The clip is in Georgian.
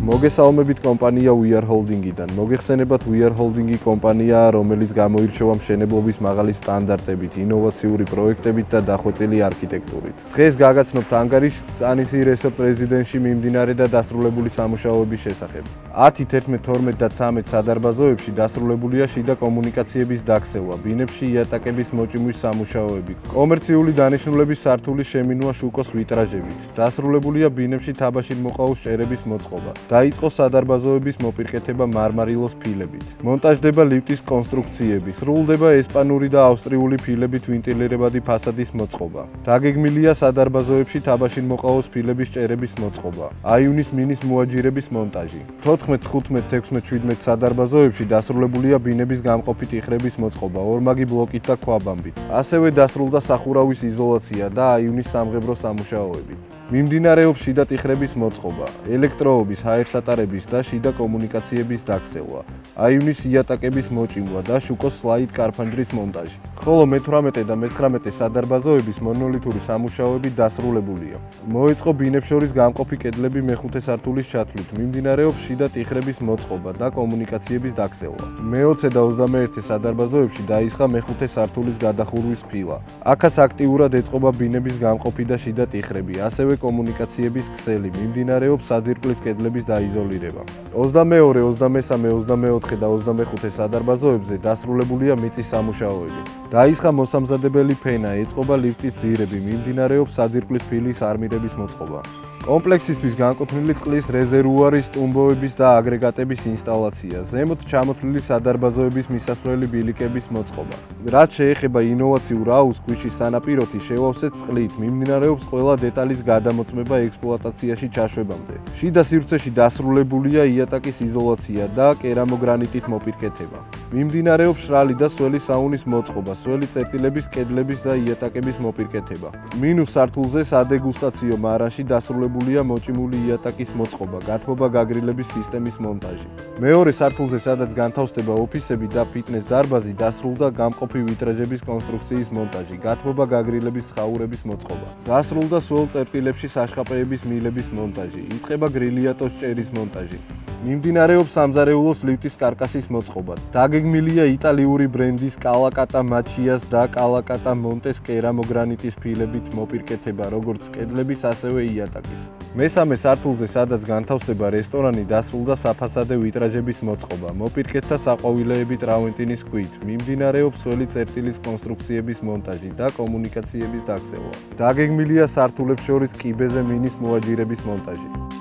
მოგესალმებით კომპანია We Are Holding-იდან. მოგეხსენებათ We Are Holding-ი კომპანია, რომელიც გამოირჩევა მშენებლობის მაღალი სტანდარტებით, ინოვაციური პროექტებით და დახვეწილი არქიტექტურით. დღეს გაგაცნობთ ანგარიშს წანისი რესორტ რეზიდენში მიმდინარე და დასრულებული სამუშაოების შესახებ. 10, 11, 12 და 13 სადარბაზოებში დასრულებულია შიდა კომუნიკაციების დაქცევა, ბინებში იატაკების მოჭიმვის სამუშაოები, კომერციული დანიშნულების სართულის შემინვა შუკოს ვიტრაჟებით. დასრულებულია ბინებში თაბაშირ მოყავის ჭერების მოწყობა. დაიწყო სადარბაზოების მოპირკეთება მარმარილოს ფილებით. მონტაჟდება ლიფტის კონსტრუქციები, სრულდება ესპანური და ავსტრიული ფილებით ვენტილირებადი ფასადის მოწყობა. დაგეგმილია სადარბაზოებში თაბაშირ მოყავის ფილების ჭერების მოწყობა. აიუნის მინის მოაჯირების მონტაჟი. 14, 15, 16, 17 სადარბაზოებში დასრულებულია ბინების გამყოფი ტიხრების მოწყობა, ორმაგი ბლოკით და ქვაბამბით. ასევე დასრულდა სახურავის იზოლაცია და აიუნის სამღებრო სამუშაოები. მიმდინარეობს შიდა ტიხრების მოწყობა, ელექტროობის, ჰაერსატარების და შიდა კომუნიკაციების დაქცევა, აივნის იატაკების მოჭიმვა და შუკოს სლაიდ კარფანჯრის მონტაჟი. ხოლო მე-18 და მე-19 სადარბაზოების მონოლითური სამუშაოები დასრულებულია. მოეწყო ბინებს შორის გამყოფი კედლები მეხუთე სართულის ჩათვლით, მიმდინარეობს შიდა ტიხრების მოწყობა და კომუნიკაციების დაქცევა. მე-20 და 21 სადარბაზოებში დაისხა მეხუთე სართულის გადახურვის ფილა. აქაც აქტიურად ეწყობა ბინების გამყოფი და შიდა ტიხრები, ასევე კომუნიკაციების ქსელი. მიმდინარეობს საძირკვლის კედლების დაიზოლირება. 22, 23, 24 და 25 სადარბაზოებზე დასრულებულია მიწის სამუშაოები. დაისხა მოსამზადებელი ფენა, ეწყობა ლიფტის ძირები, მიმდინარეობს საძირკვლის ფილის არმირების მოწყობა. კომპლექსისთვის განკუთვნილი წყლის რეზერვუარის ტუმბოების და აგრეგატების ინსტალაცია, ზემოთ ჩამოთვლილი სადარბაზოების მისასვლელი ბილიკების მოწყობა. რაც შეეხება ინოვაციურ აუზს ქვიშის სანაპიროთი შევავსეთ წყლით, მიმდინარეობს ყველა დეტალის გადამოწმება ექსპლუატაციაში ჩაშვებამდე. შიდა სივრცეში დასრულებულია იატაკის იზოლაცია და კერამოგრანიტით მოპირკეთება. მიმდინარეობს რალი და სველი საუნის მოწყობა, სველი წერტილების, კედლების და იატაკების მოპირკეთება. მინუს სართულზე სადეგუსტაციო მარაში დასრულებულია მოჭიმული იატაკის მოწყობა, გათბობა გაგრილების სისტემის მონტაჟი. მეორე სართულზე, სადაც განთავსდება ოფისები და ფიტნეს დარბაზი, დასრულდა გამყოფი ვიტრაჟების კონსტრუქციის მონტაჟი, გათბობა გაგრილების ხაურების მოწყობა. დასრულდა სველ წერტილებში საშხაპეების მილების მონტაჟი, იწყება გრილიატოს ჭერის მონტაჟი. მიმდინარეობს სამზარეულოს ლიფტის каркасის მოწყობა. დაგი დაგეგმილია იტალიური ბრენდის კალაკატა მაჩიას და კალაკატა მონტეს კერამოგრანიტის ფილებით მოპირკეთება, როგორც კედლების, ასევე იატაკის. მესამე სართულზე, სადაც განთავსდება რესტორანი, დასრულდა საფასადე ვიტრაჟების მოწყობა. მოპირკეთდა საყვავილეები ტრავენტინის ქვით. მიმდინარეობს სველი წერტილის კონსტრუქციების მონტაჟი და კომუნიკაციების დაქცევა. დაგეგმილია სართულებს შორის კიბეზე მინის მოაჯირების მონტაჟი.